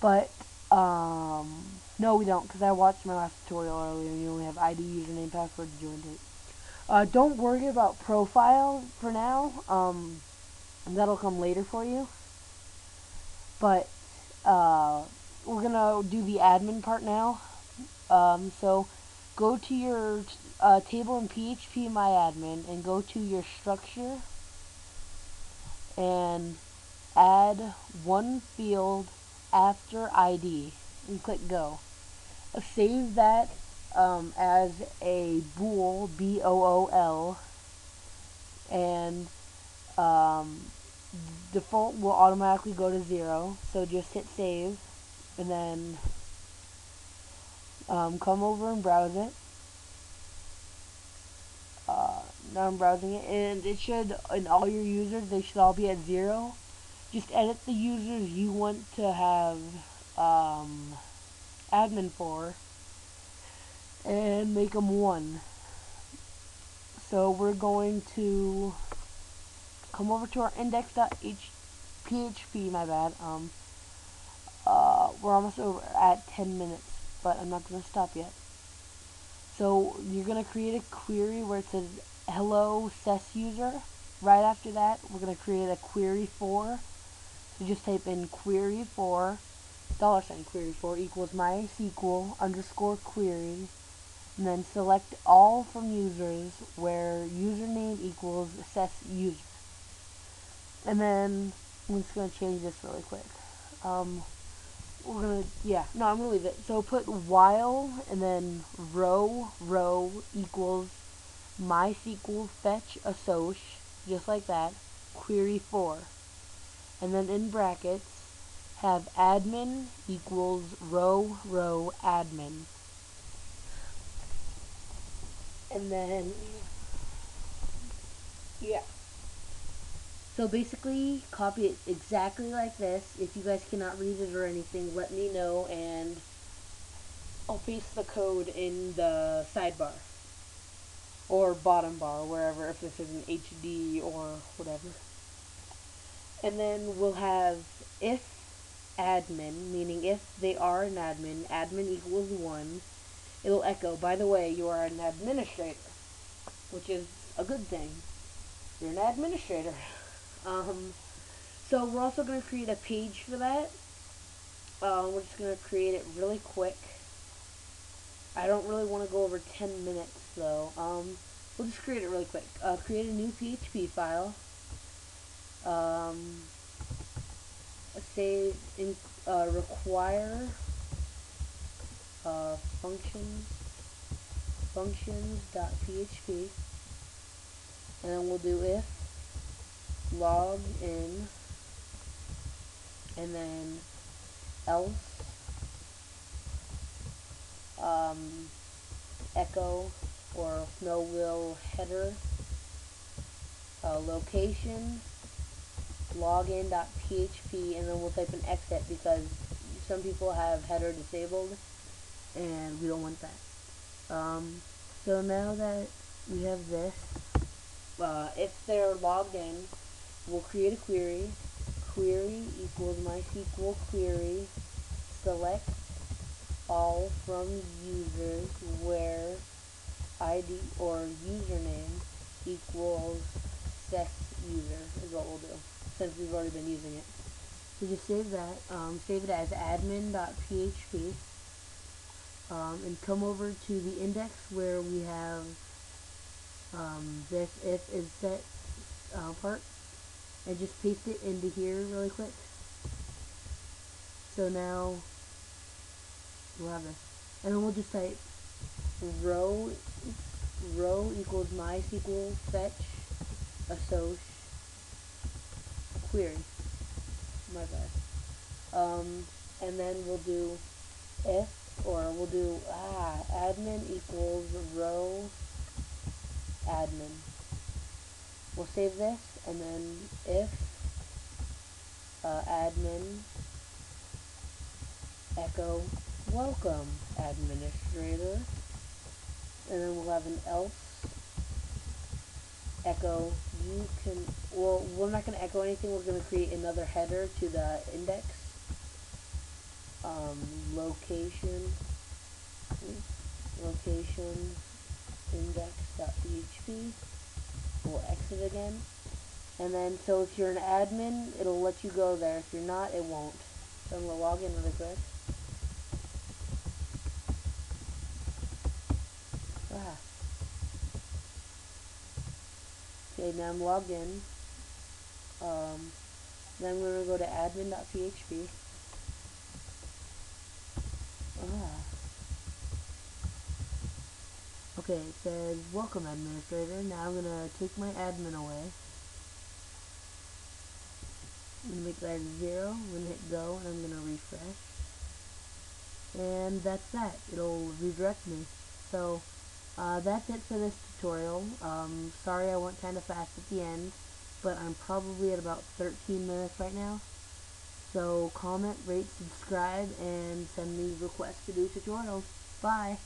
But, um, no, we don't, because I watched my last tutorial earlier, you only have ID, username, password, to join date. Uh, don't worry about profile for now. Um, that'll come later for you. But, uh, we're gonna do the admin part now. Um, so, go to your uh, table in PHP My Admin and go to your structure and add one field after ID and click go. Save that um, as a bool, B-O-O-L, and um, default will automatically go to zero. So just hit save, and then um, come over and browse it. Uh, now I'm browsing it, and it should, in all your users, they should all be at zero. Just edit the users you want to have um, admin for, and make them one. So we're going to come over to our index.php, my bad. Um, uh, we're almost over at 10 minutes, but I'm not going to stop yet. So you're going to create a query where it says hello SES user. Right after that, we're going to create a query for. So just type in query for, dollar sign query for equals MySQL underscore query and then select all from users where username equals SES user. And then I'm just going to change this really quick. Um, we're going to, yeah, no, I'm going to leave it. So put while and then row, row equals MySQL fetch assoc, just like that, query for. And then in brackets, have admin equals row, row, admin. And then yeah. So basically copy it exactly like this. If you guys cannot read it or anything let me know and I'll paste the code in the sidebar or bottom bar wherever if this is an HD or whatever and then we'll have if admin meaning if they are an admin admin equals 1 it'll echo, by the way, you are an administrator, which is a good thing. You're an administrator. Um, so we're also going to create a page for that. Uh, we're just going to create it really quick. I don't really want to go over 10 minutes, though. Um, we'll just create it really quick. Uh, create a new PHP file. Um, say in, uh, require uh, functions functions.php and then we'll do if log in and then else um, echo or no will header uh, location login.php and then we'll type an exit because some people have header disabled and we don't want that. Um, so now that we have this, uh, if they're logged in, we'll create a query. Query equals MySQL query. Select all from users where ID or username equals SES user is what we'll do since we've already been using it. So just save that. Um, save it as admin.php um, and come over to the index where we have um, this if is set uh, part and just paste it into here really quick. So now we'll have this. And then we'll just type row row equals MySQL fetch assoc query. My bad. Um, and then we'll do if or we'll do ah, admin equals row admin. We'll save this and then if uh, admin echo welcome administrator and then we'll have an else echo you can well we're not going to echo anything we're going to create another header to the index um, location, location index.php. We'll exit again. And then, so if you're an admin, it'll let you go there. If you're not, it won't. So I'm going to log in really quick. Ah. Okay, now I'm logged in. Um, then I'm going to go to admin.php. Ah. Okay, it says, welcome administrator. Now I'm going to take my admin away. I'm going to make that zero. I'm going to hit go and I'm going to refresh. And that's that. It'll redirect me. So, uh, that's it for this tutorial. Um, sorry I went kind of fast at the end, but I'm probably at about 13 minutes right now. So comment, rate, subscribe, and send me requests to do tutorials. Bye!